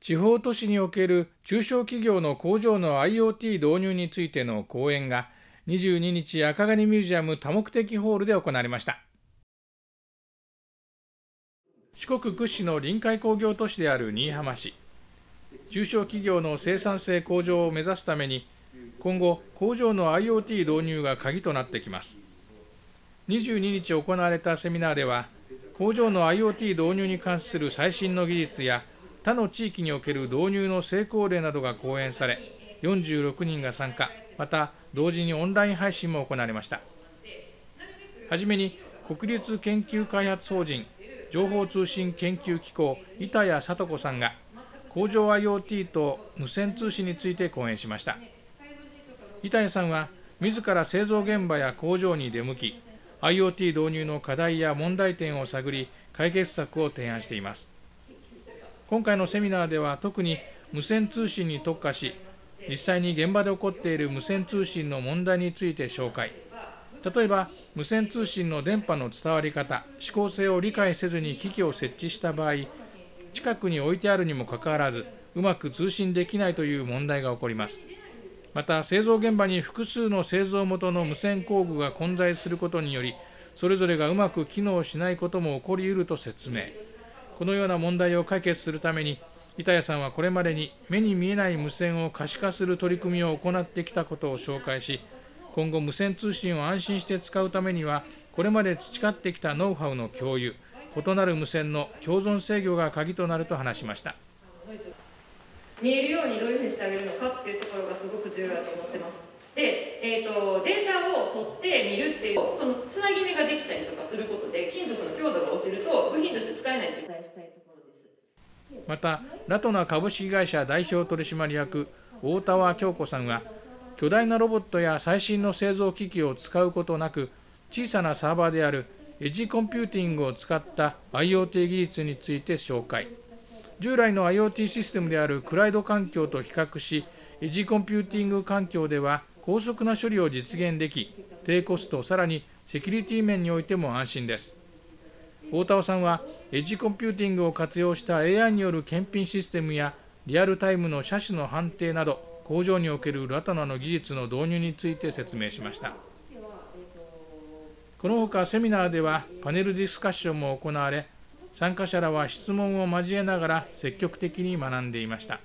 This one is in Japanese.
地方都市における中小企業の工場の IoT 導入についての講演が22日赤狩ミュージアム多目的ホールで行われました。四国屈指の臨海工業都市である新居浜市。中小企業の生産性向上を目指すために今後工場の IoT 導入が鍵となってきます。22日行われたセミナーでは工場の IoT 導入に関する最新の技術や他の地域における導入の成功例などが講演され46人が参加また同時にオンライン配信も行われました。はじめに国立研究開発法人情報通信研究機構板谷聡子さんが工場 IoT と無線通信について講演しました。板谷さんは自ら製造現場や工場に出向き IoT 導入の課題や問題点を探り解決策を提案しています。今回のセミナーでは特に無線通信に特化し実際に現場で起こっている無線通信の問題について紹介。例えば無線通信の電波の伝わり方指向性を理解せずに機器を設置した場合近くに置いてあるにもかかわらずうまく通信できないという問題が起こります。また製造現場に複数の製造元の無線工具が混在することによりそれぞれがうまく機能しないことも起こりうると説明。このような問題を解決するために板谷さんはこれまでに目に見えない無線を可視化する取り組みを行ってきたことを紹介し今後無線通信を安心して使うためにはこれまで培ってきたノウハウの共有異なる無線の共存制御が鍵となると話しました。見えるようにどういうふうにしてあげるのかっていうところがすごく重要だと思ってます。で、えーと、データを取って見るっていうそのつなぎ目ができたりとかすることで金属の強度が落ちると部品として使えないと伝えしたいところです。またラトナ株式会社代表取締役大田和京子さんは巨大なロボットや最新の製造機器を使うことなく小さなサーバーであるエッジコンピューティングを使った IoT 技術について紹介。従来の IoT システムであるクラウド環境と比較しエッジコンピューティング環境では高速な処理を実現でき低コストさらにセキュリティ面においても安心です。大田尾さんはエッジコンピューティングを活用した AI による検品システムやリアルタイムの車種の判定など工場におけるラトナの技術の導入について説明しました。このほかセミナーではパネルディスカッションも行われ参加者らは質問を交えながら積極的に学んでいました。